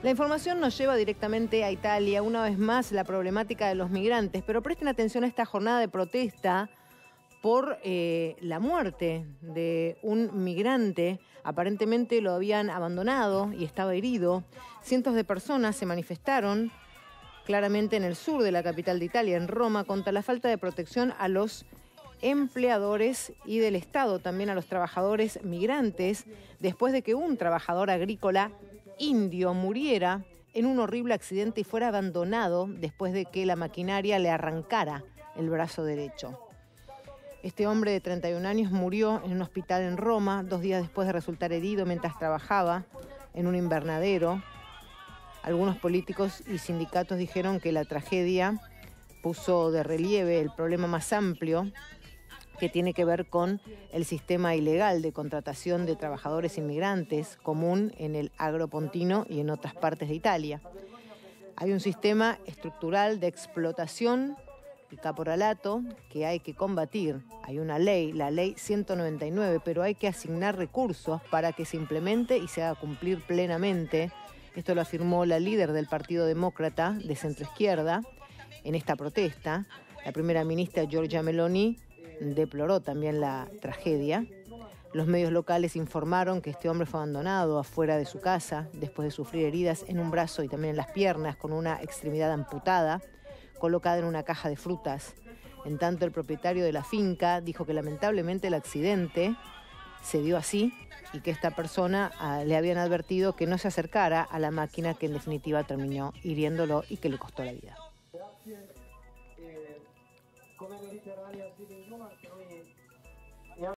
La información nos lleva directamente a Italia, una vez más la problemática de los migrantes, pero presten atención a esta jornada de protesta por eh, la muerte de un migrante. Aparentemente lo habían abandonado y estaba herido. Cientos de personas se manifestaron claramente en el sur de la capital de Italia, en Roma, contra la falta de protección a los empleadores y del Estado, también a los trabajadores migrantes, después de que un trabajador agrícola indio muriera en un horrible accidente y fuera abandonado después de que la maquinaria le arrancara el brazo derecho. Este hombre de 31 años murió en un hospital en Roma dos días después de resultar herido mientras trabajaba en un invernadero. Algunos políticos y sindicatos dijeron que la tragedia puso de relieve el problema más amplio que tiene que ver con el sistema ilegal de contratación de trabajadores inmigrantes común en el agropontino y en otras partes de Italia. Hay un sistema estructural de explotación y caporalato que hay que combatir. Hay una ley, la ley 199, pero hay que asignar recursos para que se implemente y se haga cumplir plenamente. Esto lo afirmó la líder del Partido Demócrata de centroizquierda en esta protesta. La primera ministra Giorgia Meloni deploró también la tragedia. Los medios locales informaron que este hombre fue abandonado afuera de su casa después de sufrir heridas en un brazo y también en las piernas con una extremidad amputada colocada en una caja de frutas. En tanto, el propietario de la finca dijo que lamentablemente el accidente se dio así y que esta persona ah, le habían advertido que no se acercara a la máquina que en definitiva terminó hiriéndolo y que le costó la vida. come le letteraria di Benjuman che noi